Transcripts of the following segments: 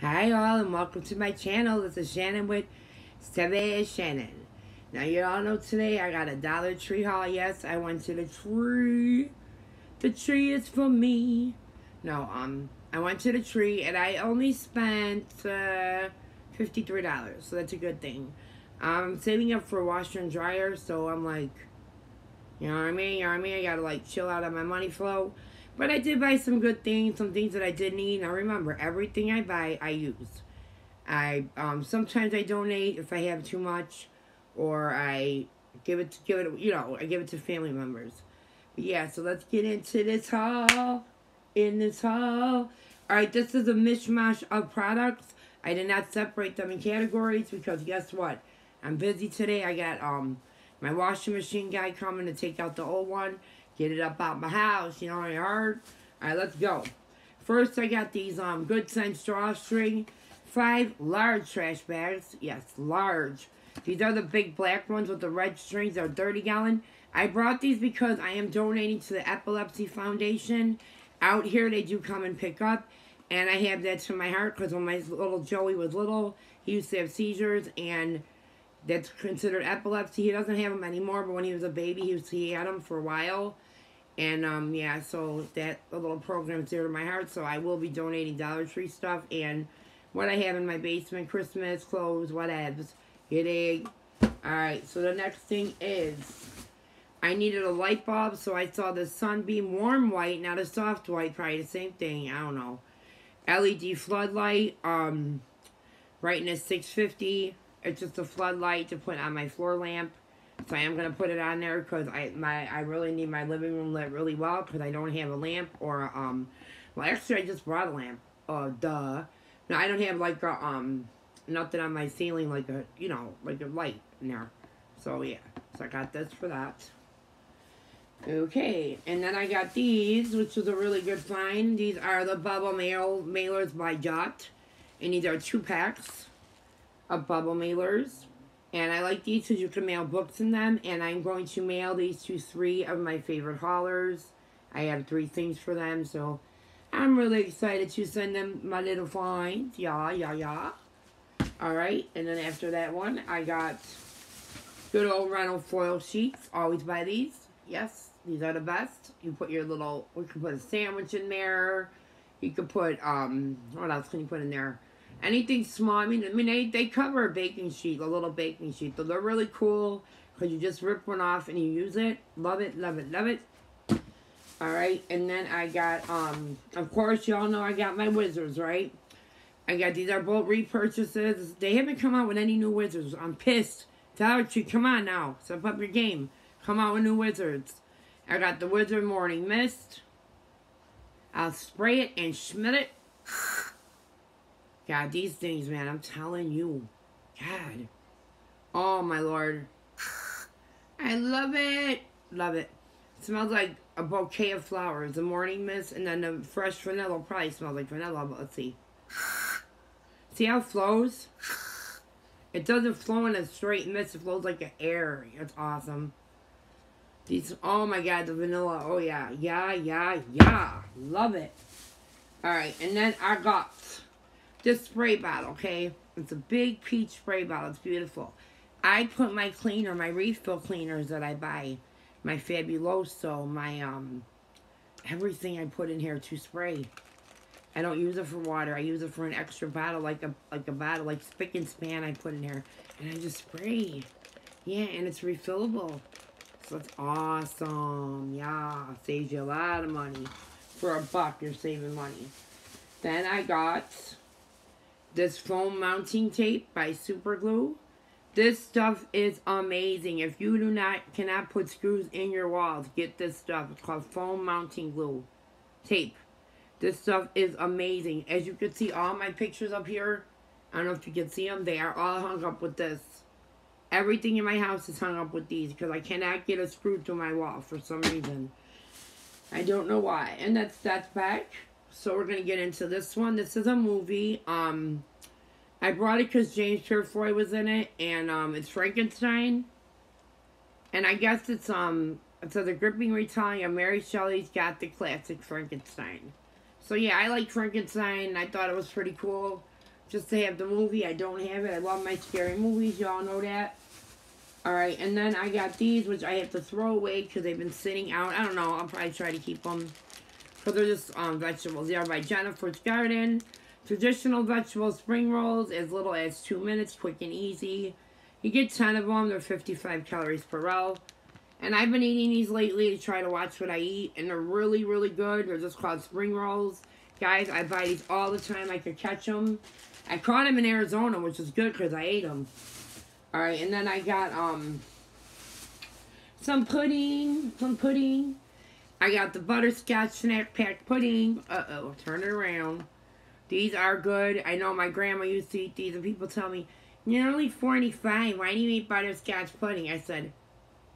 Hi all and welcome to my channel. This is Shannon with Savvy Shannon. Now you all know today I got a Dollar Tree haul. Yes, I went to the tree. The tree is for me. No, um, I went to the tree and I only spent uh, $53. So that's a good thing. I'm saving up for washer and dryer. So I'm like, you know what I mean? You know what I mean? I gotta like chill out on my money flow. But I did buy some good things, some things that I did need. Now remember, everything I buy, I use. I um, sometimes I donate if I have too much, or I give it to give it you know I give it to family members. But yeah, so let's get into this haul. In this haul, all right, this is a mishmash of products. I did not separate them in categories because guess what? I'm busy today. I got um my washing machine guy coming to take out the old one Get it up out my house, you know, what I heard. All right, let's go. First, I got these um Good Sense drawstring. Five large trash bags. Yes, large. These are the big black ones with the red strings. They're 30 gallon. I brought these because I am donating to the Epilepsy Foundation. Out here, they do come and pick up. And I have that to my heart because when my little Joey was little, he used to have seizures. And that's considered epilepsy. He doesn't have them anymore, but when he was a baby, he, was, he had them for a while. And um, yeah, so that little program's dear to my heart. So I will be donating Dollar Tree stuff and what I have in my basement, Christmas clothes, whatevs. Get egg. Alright, so the next thing is I needed a light bulb, so I saw the Sunbeam Warm White, not a soft white, probably the same thing, I don't know. LED floodlight, um, brightness 650. It's just a floodlight to put on my floor lamp. So I am going to put it on there because I my I really need my living room lit really well because I don't have a lamp or, um, well, actually I just brought a lamp. Uh, duh. No, I don't have like a, um, nothing on my ceiling like a, you know, like a light in there. So yeah, so I got this for that. Okay, and then I got these, which was a really good find. These are the Bubble Mail Mailers by Jot. And these are two packs of bubble mailers. And I like these because you can mail books in them. And I'm going to mail these to three of my favorite haulers. I have three things for them. So I'm really excited to send them my little finds. Yeah, yeah, yeah. Alright. And then after that one, I got good old Reynolds foil sheets. Always buy these. Yes, these are the best. You put your little, we can put a sandwich in there. You could put, um, what else can you put in there? Anything small. I mean, I mean they, they cover a baking sheet, a little baking sheet. So they're really cool because you just rip one off and you use it. Love it, love it, love it. All right, and then I got, um, of course, y'all know I got my Wizards, right? I got these are both repurchases. They haven't come out with any new Wizards. I'm pissed. Dollar Tree, come on now. Step up your game. Come out with new Wizards. I got the Wizard Morning Mist. I'll spray it and schmit it. God, these things, man, I'm telling you. God. Oh, my Lord. I love it. Love it. it. Smells like a bouquet of flowers. The morning mist and then the fresh vanilla probably smells like vanilla, but let's see. See how it flows? It doesn't flow in a straight mist. It flows like an air. It's awesome. These, oh my god, the vanilla. Oh yeah, yeah, yeah, yeah. Love it. Alright, and then I got this spray bottle, okay? It's a big peach spray bottle. It's beautiful. I put my cleaner, my refill cleaners that I buy, my Fabuloso, my, um, everything I put in here to spray. I don't use it for water. I use it for an extra bottle, like a like a bottle, like spick and span I put in here. And I just spray. Yeah, and it's refillable. So it's awesome. Yeah, saves you a lot of money. For a buck, you're saving money. Then I got this foam mounting tape by Superglue. This stuff is amazing. If you do not cannot put screws in your walls, get this stuff. It's called foam mounting glue tape. This stuff is amazing. As you can see, all my pictures up here, I don't know if you can see them, they are all hung up with this. Everything in my house is hung up with these because I cannot get a screw to my wall for some reason. I don't know why. And that's that's back. So we're going to get into this one. This is a movie. Um, I brought it because James Purefoy was in it. And um, it's Frankenstein. And I guess it's um, it's a gripping retelling of Mary Shelley's got the classic Frankenstein. So yeah, I like Frankenstein. I thought it was pretty cool. just to have the movie. I don't have it. I love my scary movies. Y'all know that. Alright, and then I got these, which I have to throw away because they've been sitting out. I don't know. I'll probably try to keep them. Because they're just um, vegetables. They are by Jennifer's Garden. Traditional vegetable spring rolls, as little as two minutes, quick and easy. You get 10 of them. They're 55 calories per roll. And I've been eating these lately to try to watch what I eat. And they're really, really good. They're just called spring rolls. Guys, I buy these all the time. I could catch them. I caught them in Arizona, which is good because I ate them. Alright, and then I got um some pudding. Some pudding. I got the butterscotch snack pack pudding. Uh-oh, turn it around. These are good. I know my grandma used to eat these, and people tell me, you're only 45. Why do you eat butterscotch pudding? I said,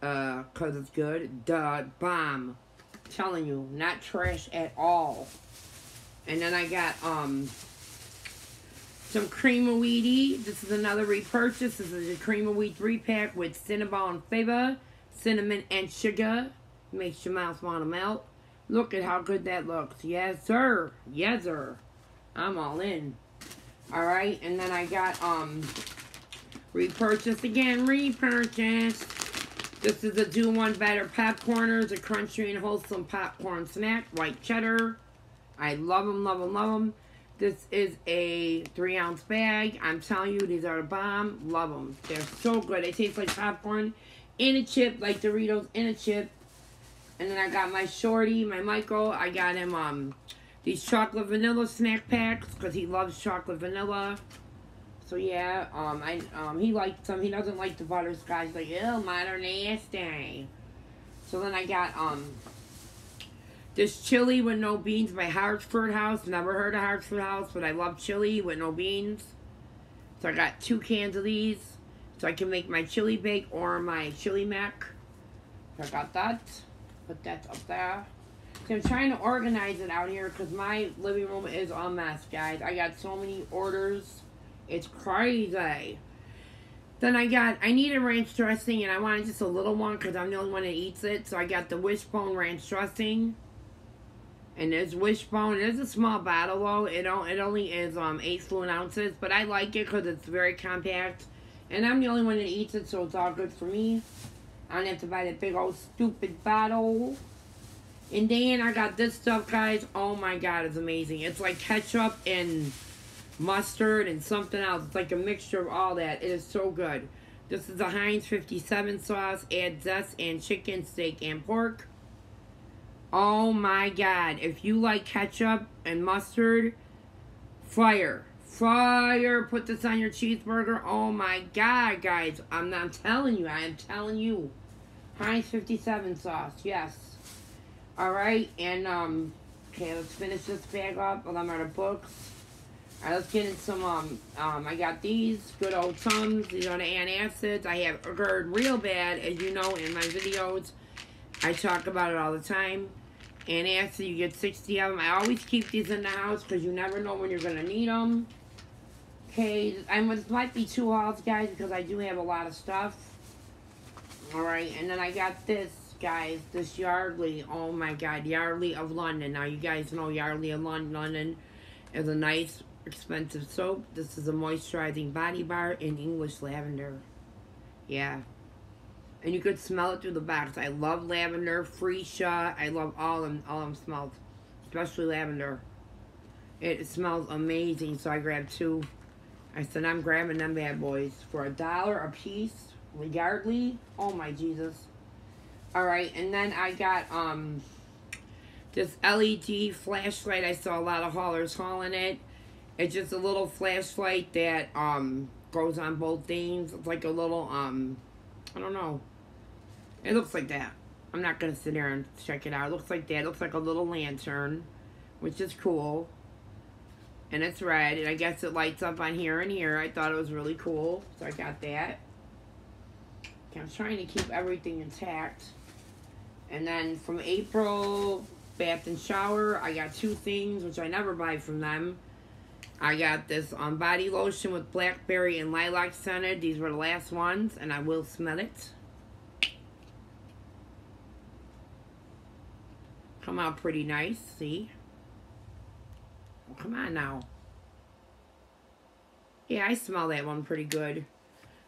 uh, because it's good. Duh, bomb. I'm telling you, not trash at all. And then I got, um, some cream of wheaty. This is another repurchase. This is a cream of wheat three-pack with Cinnabon flavor, cinnamon, and sugar. Makes your mouth want to melt. Look at how good that looks. Yes, sir. Yes, sir. I'm all in. Alright, and then I got, um, repurchase again, repurchase. This is a Do One Better Popcorners, a crunchy and wholesome popcorn snack, white cheddar. I love them, love them, love them. This is a three ounce bag. I'm telling you, these are the bomb. Love them. They're so good. They taste like popcorn in a chip, like Doritos in a chip. And then I got my shorty, my Michael. I got him um these chocolate vanilla snack packs because he loves chocolate vanilla. So yeah, um, I um he likes some. He doesn't like the butterscotch. Like, ew, are nasty. So then I got um this chili with no beans by Hartford House. Never heard of Hartford House, but I love chili with no beans. So I got two cans of these. So I can make my chili bake or my chili mac. So I got that. Put that up there. So I'm trying to organize it out here because my living room is a mess, guys. I got so many orders. It's crazy. Then I got, I needed ranch dressing and I wanted just a little one because I'm the only one that eats it. So I got the Wishbone ranch dressing. And there's Wishbone. It is a small bottle though. It, it only is um 8 fluid ounces. But I like it because it's very compact. And I'm the only one that eats it, so it's all good for me. I don't have to buy that big old stupid bottle. And then I got this stuff, guys. Oh my god, it's amazing. It's like ketchup and mustard and something else. It's like a mixture of all that. It is so good. This is the Heinz 57 sauce. Add zest and chicken, steak, and pork. Oh my god. If you like ketchup and mustard, fire. Fire. Put this on your cheeseburger. Oh my god, guys. I'm, I'm telling you. I am telling you. Heinz 57 sauce. Yes. Alright. And, um, okay, let's finish this bag up. Well, I'm out of books. Alright, let's get in some, um, um, I got these good old Tums. These are the antacids. I have GERD real bad, as you know, in my videos. I talk about it all the time. Antacid, you get 60 of them. I always keep these in the house because you never know when you're going to need them. Okay, I this might be two hauls, guys, because I do have a lot of stuff. Alright, and then I got this, guys, this Yardley. Oh my god, Yardley of London. Now, you guys know Yardley of London is a nice expensive soap. This is a moisturizing body bar in English lavender. Yeah. And you could smell it through the box. I love lavender, freesia. I love all them, all them smells. Especially lavender. It smells amazing, so I grabbed two. I said, I'm grabbing them bad boys for a dollar a piece. Yardley. Oh my Jesus. Alright, and then I got um this LED flashlight. I saw a lot of haulers hauling it. It's just a little flashlight that um goes on both things. It's like a little um I don't know. It looks like that. I'm not gonna sit there and check it out. It looks like that. It looks like a little lantern, which is cool. And it's red, and I guess it lights up on here and here. I thought it was really cool, so I got that. Okay, I'm trying to keep everything intact. And then from April, bath and shower, I got two things, which I never buy from them. I got this um, body lotion with blackberry and lilac scented. These were the last ones, and I will smell it. Come out pretty nice, see? Come on now. Yeah, I smell that one pretty good.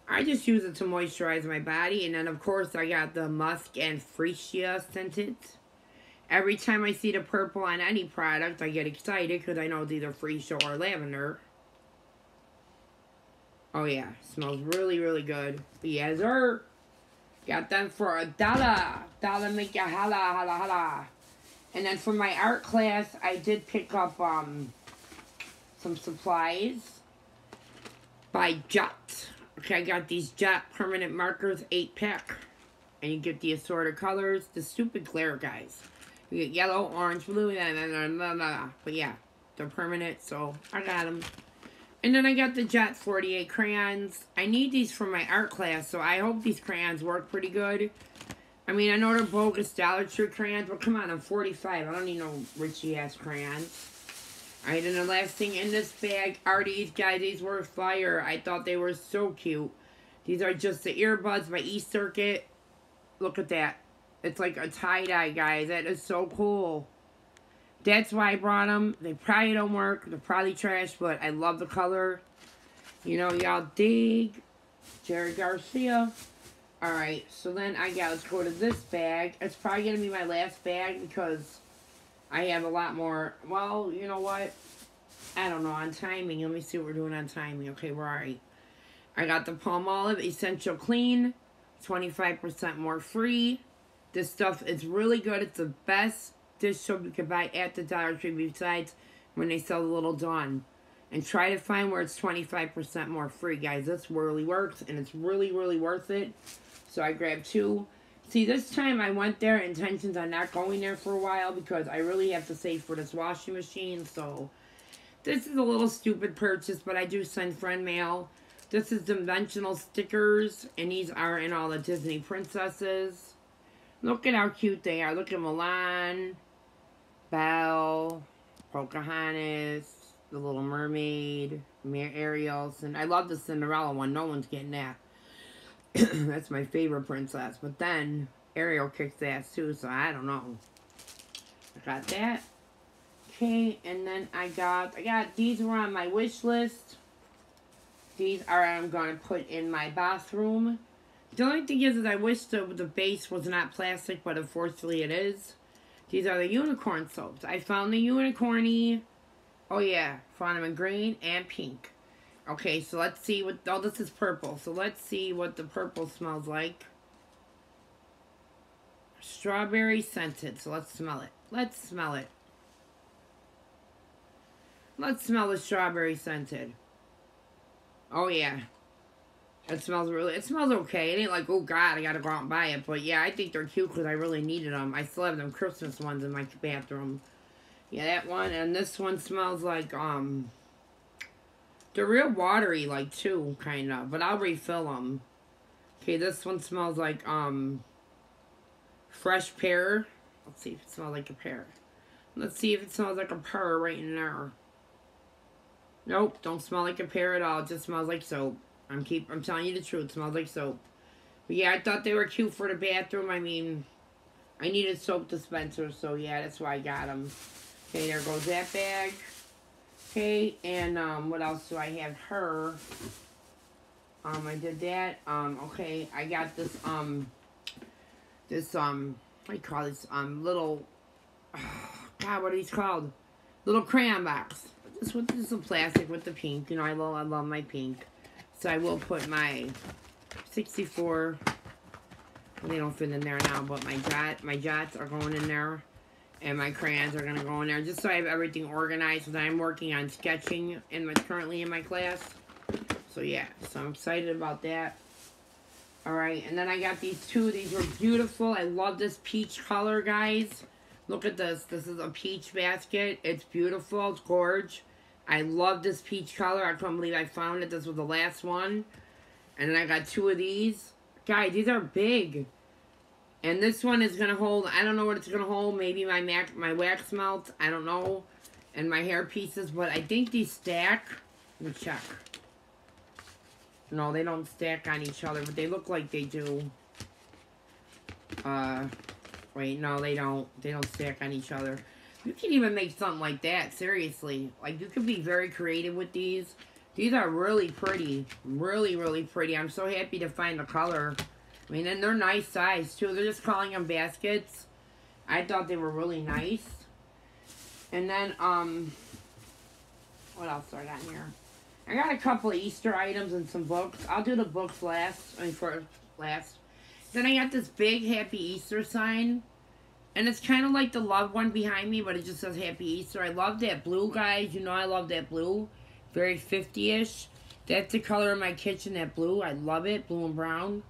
I just use it to moisturize my body. And then, of course, I got the Musk and Freesia scented. Every time I see the purple on any product, I get excited because I know it's either Freesia or lavender. Oh, yeah. Smells really, really good. Yes, sir. Got them for a dollar. Dollar make ya holla, holla, holla. And then for my art class, I did pick up um some supplies by Jot. Okay, I got these Jot permanent markers, 8 pack. And you get the assorted colors. The stupid glare, guys. You get yellow, orange, blue, blah, blah, blah, blah. But yeah, they're permanent, so I got them. And then I got the Jot 48 crayons. I need these for my art class, so I hope these crayons work pretty good. I mean, I know they're bogus Dollar Tree crayons, but come on, I'm 45. I don't need no Richie-ass crayons. Alright, and the last thing in this bag are these guys. These were fire. I thought they were so cute. These are just the earbuds by E-Circuit. Look at that. It's like a tie-dye, guys. That is so cool. That's why I brought them. They probably don't work. They're probably trash, but I love the color. You know, y'all dig. Jerry Garcia. Alright, so then I got, let's go to this bag. It's probably going to be my last bag because I have a lot more. Well, you know what? I don't know. On timing, let me see what we're doing on timing. Okay, we're alright. I got the Palmolive Essential Clean. 25% more free. This stuff is really good. It's the best dish soap you can buy at the Dollar Tree besides when they sell the Little Dawn. And try to find where it's 25% more free, guys. This really works, and it's really, really worth it. So I grabbed two. See, this time I went there, intentions on not going there for a while because I really have to save for this washing machine. So this is a little stupid purchase, but I do send friend mail. This is dimensional stickers, and these are in all the Disney princesses. Look at how cute they are. Look at Mulan, Belle, Pocahontas, The Little Mermaid, Ariel, and I love the Cinderella one. No one's getting that. That's my favorite princess. But then Ariel kicks ass too, so I don't know. I got that. Okay, and then I got, I got, these were on my wish list. These are I'm going to put in my bathroom. The only thing is, is I wish the, the base was not plastic, but unfortunately it is. These are the unicorn soaps. I found the unicorny. Oh yeah, found them in green and pink. Okay, so let's see what, oh this is purple. So let's see what the purple smells like. Strawberry scented, so let's smell it. Let's smell it. Let's smell the strawberry scented. Oh yeah. It smells really, it smells okay. It ain't like, oh god, I gotta go out and buy it. But yeah, I think they're cute because I really needed them. I still have them Christmas ones in my bathroom. Yeah, that one. And this one smells like, um, they're real watery, like, too, kind of. But I'll refill them. Okay, this one smells like, um, fresh pear. Let's see if it smells like a pear. Let's see if it smells like a pear right in there. Nope, don't smell like a pear at all. It just smells like soap. I'm keep I'm telling you the truth. It smells like soap. But yeah, I thought they were cute for the bathroom. I mean, I needed soap dispenser, so yeah, that's why I got them. Okay, there goes that bag. Okay, and um, what else do I have? Her. Um, I did that. Um, okay, I got this um, this um, what do you call this um little, oh, God, what are these called? Little crayon box. This with this is plastic with the pink. You know, I love I love my pink. So I will put my 64, they don't fit in there now, but my jot, my jots are going in there. And my crayons are going to go in there just so I have everything organized. Because I'm working on sketching in my, currently in my class. So yeah, so I'm excited about that. Alright, and then I got these two. These were beautiful. I love this peach color, guys. Look at this. This is a peach basket. It's beautiful. It's gorge. I love this peach color. I couldn't believe I found it. This was the last one. And then I got two of these. Guys, these are big. And this one is going to hold, I don't know what it's going to hold. Maybe my mac, my wax melt. I don't know. And my hair pieces. But I think these stack. Let me check. No, they don't stack on each other. But they look like they do. Uh, wait, no, they don't. They don't stack on each other. You can even make something like that, seriously. Like, you can be very creative with these. These are really pretty. Really, really pretty. I'm so happy to find the color. I mean, and they're nice size, too. They're just calling them baskets. I thought they were really nice. And then, um, what else do I got here? I got a couple of Easter items and some books. I'll do the books last. I mean, for last. Then I got this big Happy Easter sign. And it's kind of like the love one behind me, but it just says Happy Easter. I love that blue, guys. You know I love that blue. Very 50-ish. That's the color of my kitchen, that blue. I love it, blue and brown.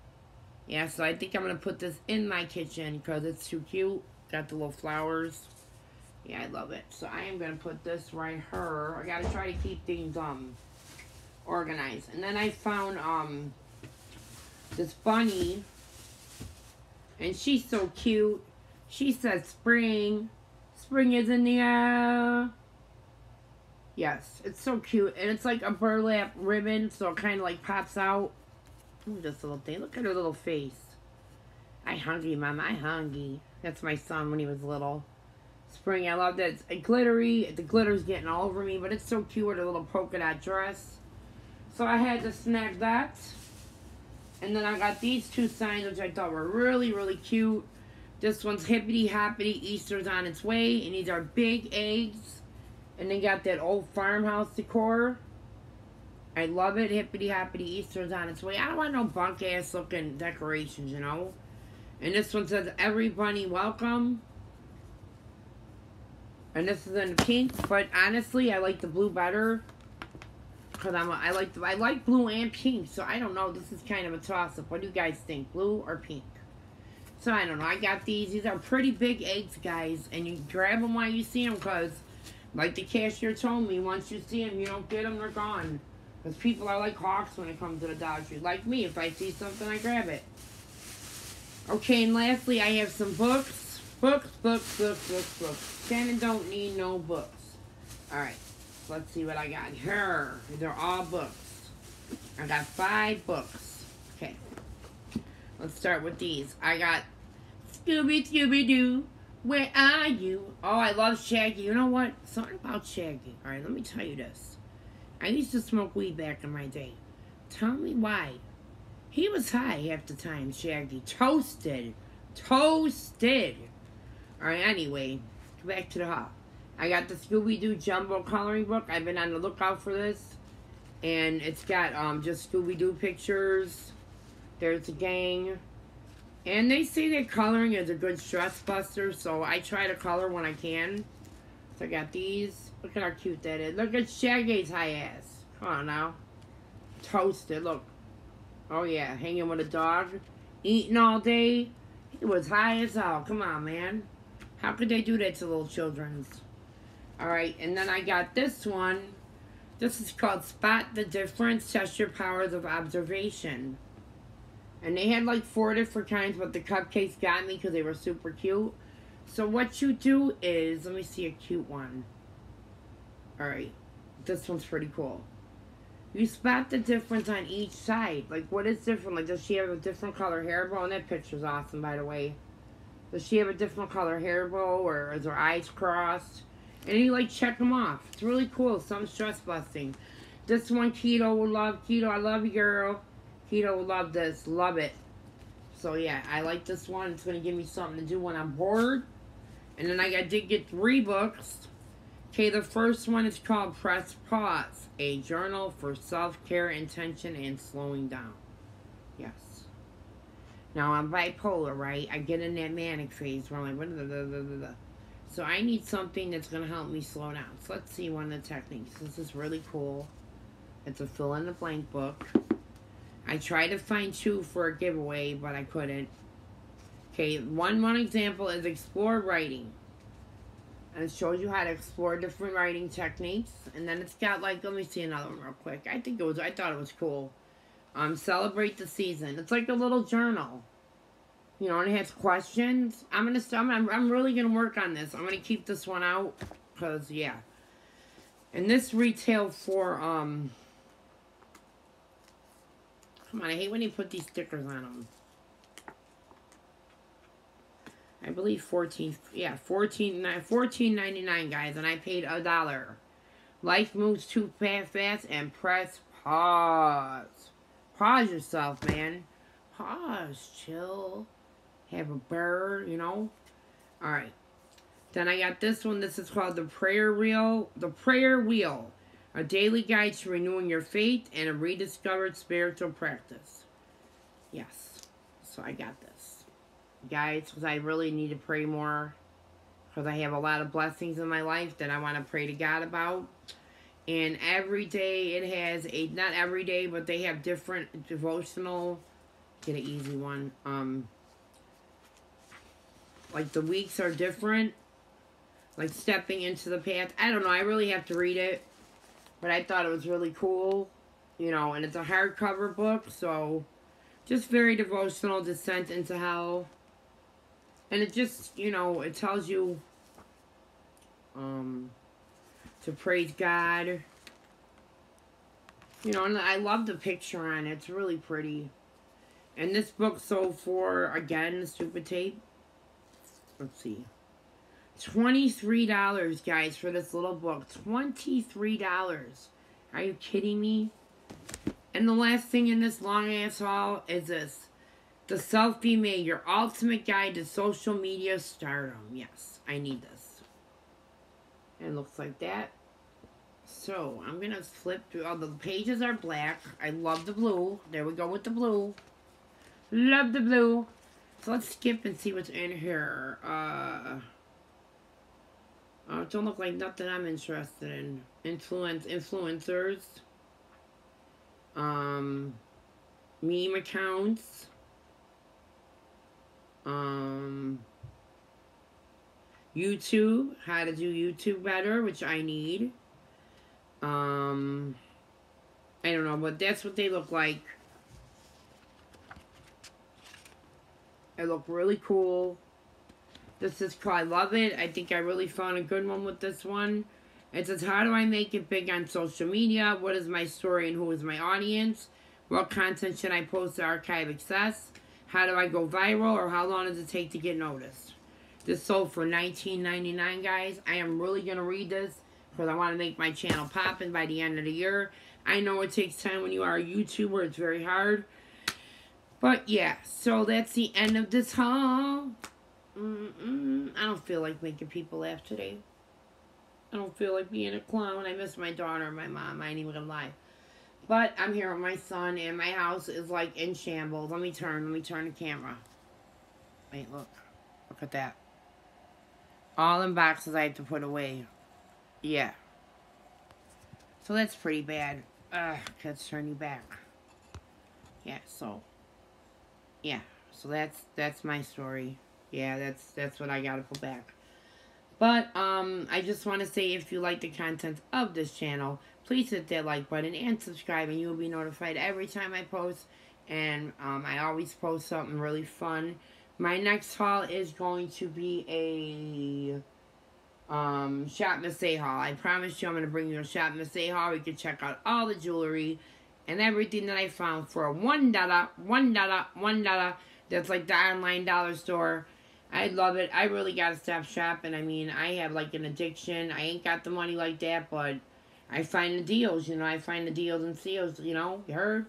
Yeah, so I think I'm going to put this in my kitchen because it's too cute. Got the little flowers. Yeah, I love it. So I am going to put this right here. I got to try to keep things um organized. And then I found um this bunny. And she's so cute. She says spring. Spring is in the air. Yes, it's so cute. And it's like a burlap ribbon, so it kind of like pops out. Ooh, this little thing. Look at her little face. I hungry, Mom. I hungry. That's my son when he was little. Spring, I love that. It's glittery. The glitter's getting all over me, but it's so cute with a little polka dot dress. So I had to snag that. And then I got these two signs, which I thought were really, really cute. This one's Hippity Hoppity, Easter's on its way. And these are big eggs. And they got that old farmhouse decor. I love it. Hippity Hoppity, Easter's on its way. I don't want no bunk ass looking decorations, you know. And this one says, Everybody welcome. And this is in pink, but honestly, I like the blue better. Because I'm a, I like the, I like blue and pink, so I don't know. This is kind of a toss-up. What do you guys think, blue or pink? So I don't know. I got these. These are pretty big eggs, guys. And you grab them while you see them because, like the cashier told me, once you see them, you don't get them, they're gone. Because people are like hawks when it comes to the Dollar Tree. Like me, if I see something, I grab it. Okay, and lastly, I have some books. Books, books, books, books, books. Shannon don't need no books. Alright, let's see what I got here. They're all books. I got five books. Okay. Let's start with these. I got Scooby Scooby Doo. Where are you? Oh, I love Shaggy. You know what? Something about Shaggy. Alright, let me tell you this. I used to smoke weed back in my day. Tell me why. He was high half the time, Shaggy. Toasted. Toasted. Alright, anyway, back to the hop. I got the Scooby-Doo Jumbo coloring book. I've been on the lookout for this. And it's got um just Scooby-Doo pictures. There's a gang. And they say that coloring is a good stress buster, so I try to color when I can. So I got these. Look at how cute that is. Look at Shaggy's high ass. Come on now. Toasted, look. Oh yeah, hanging with a dog. Eating all day. He was high as hell. Come on, man. How could they do that to little children's? Alright, and then I got this one. This is called Spot the Difference, Test Your Powers of Observation. And they had like four different kinds, but the cupcakes got me because they were super cute. So what you do is, let me see a cute one. Alright, this one's pretty cool. You spot the difference on each side. Like, what is different? Like, does she have a different color hair bow? And that picture's awesome, by the way. Does she have a different color hair bow? Or is her eyes crossed? And you, like, check them off. It's really cool. Some stress busting. This one, Keto will love. Keto, I love you, girl. Keto will love this. Love it. So, yeah, I like this one. It's going to give me something to do when I'm bored. And then I did get three books. Okay, the first one is called Press Pause, a journal for self-care, intention, and slowing down. Yes. Now, I'm bipolar, right? I get in that manic phase where I'm like, blah, blah, blah. So I need something that's going to help me slow down. So let's see one of the techniques. This is really cool. It's a fill-in-the-blank book. I tried to find two for a giveaway, but I couldn't. Okay, one one example is explore writing. And it shows you how to explore different writing techniques. And then it's got like, let me see another one real quick. I think it was, I thought it was cool. Um, celebrate the season. It's like a little journal. You know, and it has questions. I'm gonna, I'm, I'm, really gonna work on this. I'm gonna keep this one out. Cause, yeah. And this retail for, um, come on, I hate when you put these stickers on them. I believe 14, yeah, 14, 14.99, guys, and I paid a dollar. Life moves too fast and press pause. Pause yourself, man. Pause. Chill. Have a bird, you know? Alright. Then I got this one. This is called the Prayer Wheel. The Prayer Wheel. A daily guide to renewing your faith and a rediscovered spiritual practice. Yes. So I got this. Guys, because I really need to pray more. Because I have a lot of blessings in my life that I want to pray to God about. And every day it has a, not every day, but they have different devotional, get an easy one. Um, like the weeks are different. Like stepping into the path. I don't know. I really have to read it. But I thought it was really cool. You know, and it's a hardcover book. So, just very devotional. Descent into Hell. And it just, you know, it tells you um, to praise God. You know, and I love the picture on it. It's really pretty. And this book sold for, again, stupid tape. Let's see. $23, guys, for this little book. $23. Are you kidding me? And the last thing in this long-ass haul is this. The Selfie Made, your ultimate guide to social media stardom. Yes, I need this. It looks like that. So, I'm going to flip through. All the pages are black. I love the blue. There we go with the blue. Love the blue. So, let's skip and see what's in here. Uh... Oh, it don't look like nothing I'm interested in. Influence influencers. Um meme accounts. Um YouTube, how to do YouTube better, which I need. Um I don't know, but that's what they look like. They look really cool. This is cool. I love it. I think I really found a good one with this one. It says, how do I make it big on social media? What is my story and who is my audience? What content should I post to archive access? How do I go viral or how long does it take to get noticed? This sold for $19.99, guys. I am really going to read this because I want to make my channel popping by the end of the year. I know it takes time when you are a YouTuber. It's very hard. But yeah, so that's the end of this haul. Mm -mm, I don't feel like making people laugh today. I don't feel like being a clown. I miss my daughter and my mom. I ain't even gonna lie. But I'm here with my son, and my house is like in shambles. Let me turn. Let me turn the camera. Wait, look. Look at that. All in boxes I have to put away. Yeah. So that's pretty bad. Ugh, let's turn you back. Yeah, so. Yeah, so that's that's my story yeah, that's that's what I gotta put back. But um, I just want to say if you like the content of this channel, please hit that like button and subscribe, and you will be notified every time I post. And um, I always post something really fun. My next haul is going to be a um, Shop Miss haul. I promise you I'm going to bring you a Shop Miss haul. You can check out all the jewelry and everything that I found for one dollar, one dollar, one dollar. That's like the online dollar store. I love it. I really gotta stop shopping. I mean, I have like an addiction. I ain't got the money like that, but I find the deals, you know. I find the deals and seals, you know. You heard?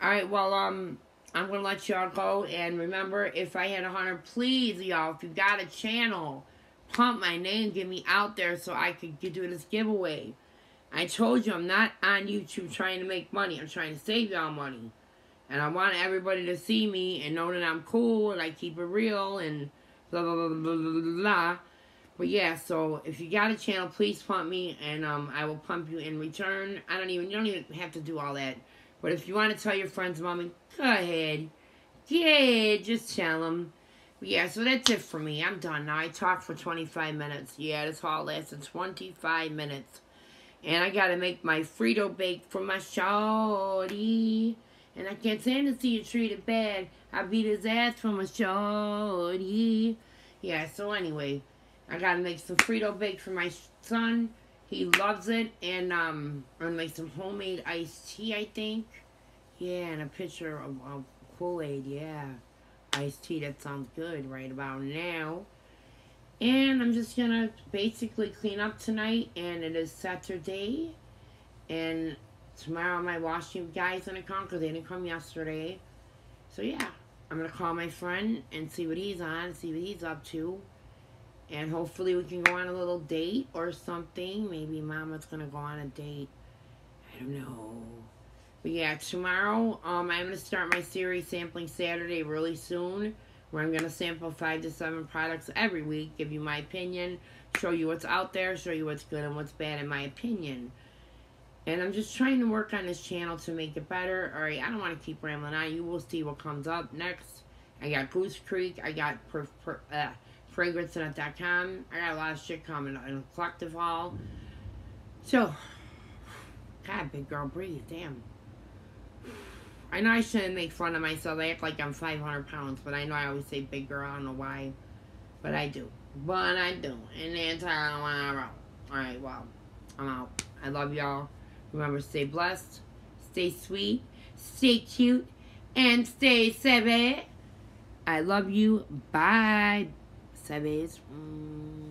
Alright, well, um, I'm gonna let y'all go. And remember, if I had a hundred, please, y'all, if you got a channel, pump my name, get me out there so I could do this giveaway. I told you I'm not on YouTube trying to make money. I'm trying to save y'all money. And I want everybody to see me and know that I'm cool and I keep it real and blah, blah, blah, blah, blah, blah, blah. But yeah, so if you got a channel, please pump me, and um, I will pump you in return. I don't even, you don't even have to do all that. But if you want to tell your friends, mommy, go ahead. Yeah, just tell them. But yeah, so that's it for me. I'm done now. I talked for 25 minutes. Yeah, this haul lasted 25 minutes. And I gotta make my Frito bake for my shawty. And I can't stand to see you treated bad. I beat his ass from a shorty. Yeah, so anyway, I gotta make some Frito bake for my son. He loves it. And um, I'm gonna make some homemade iced tea, I think. Yeah, and a pitcher of, of Kool-Aid, yeah. Iced tea, that sounds good right about now. And I'm just gonna basically clean up tonight, and it is Saturday, and tomorrow my washing guy's gonna come because they didn't come yesterday. So yeah, I'm gonna call my friend and see what he's on, see what he's up to, and hopefully we can go on a little date or something. Maybe Mama's gonna go on a date. I don't know. But yeah, tomorrow um, I'm gonna start my series sampling Saturday really soon where I'm going to sample five to seven products every week, give you my opinion, show you what's out there, show you what's good and what's bad in my opinion. And I'm just trying to work on this channel to make it better. Alright, I don't want to keep rambling on. You will see what comes up next. I got Goose Creek. I got per, per, uh, FragranceNet.com. I got a lot of shit coming in Collective Haul. So, God, big girl, breathe. Damn. I know I shouldn't make fun of myself. I act like I'm 500 pounds, but I know I always say big girl. I don't know why, but I do. But I do. And the entire one Alright, well, I'm out. I love y'all. Remember, stay blessed, stay sweet, stay cute, and stay safe. I love you. Bye, Sebes. Mm.